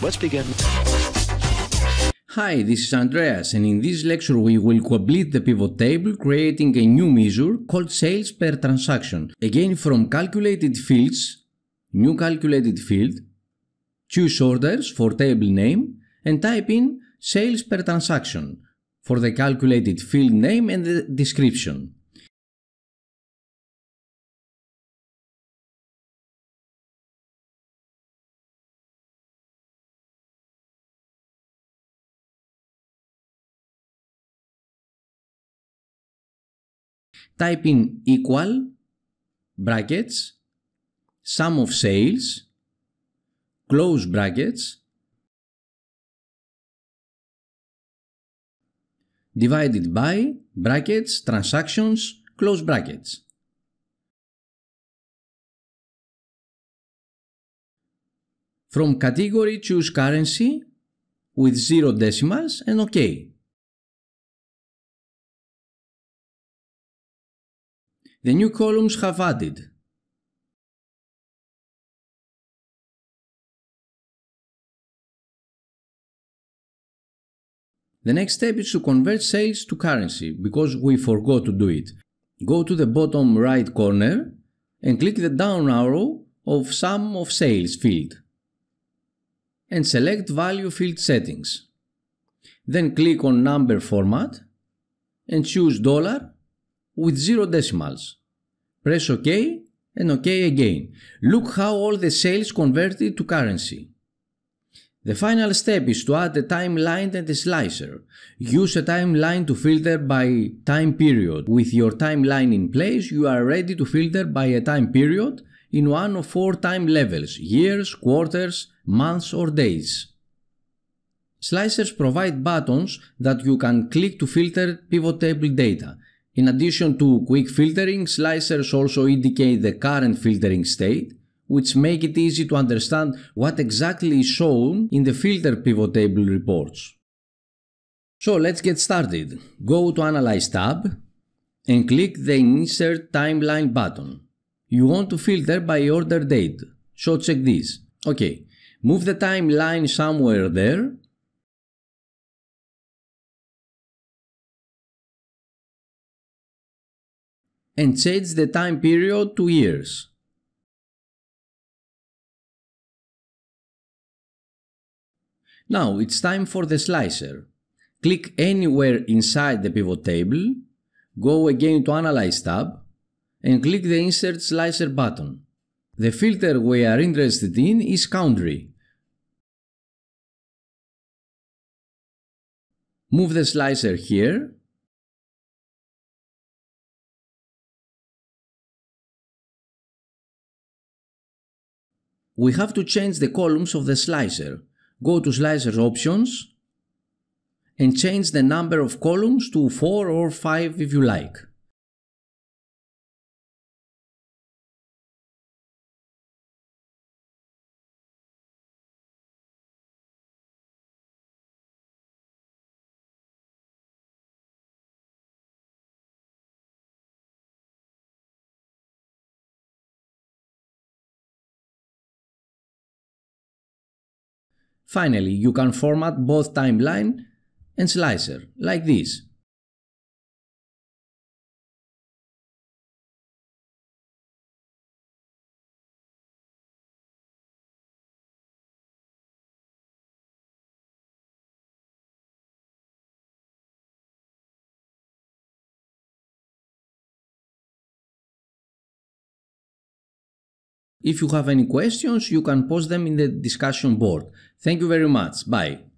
Let's begin. Hi, this is Andreas and in this lecture we will complete the pivot table creating a new measure called sales per transaction. Again from calculated fields, new calculated field, choose orders for table name and type in sales per transaction for the calculated field name and the description. Type in equal brackets sum of sales close brackets divided by brackets transactions close brackets. From category choose currency with zero decimals and OK. The new columns have added The next step is to convert sales to currency because we forgot to do it. Go to the bottom right corner and click the down arrow of sum of sales field and select value field settings. Then click on number format and choose dollar with zero decimals. Press OK and OK again. Look how all the sales converted to currency. The final step is to add a timeline and a slicer. Use a timeline to filter by time period. With your timeline in place, you are ready to filter by a time period in one of four time levels years, quarters, months, or days. Slicers provide buttons that you can click to filter pivot table data. In addition to quick filtering, slicers also indicate the current filtering state, which make it easy to understand what exactly is shown in the filter pivot table reports. So let's get started. Go to Analyze tab and click the Insert Timeline button. You want to filter by order date, so check this. Okay, move the timeline somewhere there and change the time period to years. Now it's time for the slicer. Click anywhere inside the pivot table, go again to Analyze tab, and click the Insert Slicer button. The filter we are interested in is country. Move the slicer here we have to change the columns of the slicer. Go to Slicer Options and change the number of columns to 4 or 5 if you like. Finally, you can format both timeline and slicer, like this. If you have any questions, you can post them in the discussion board. Thank you very much. Bye.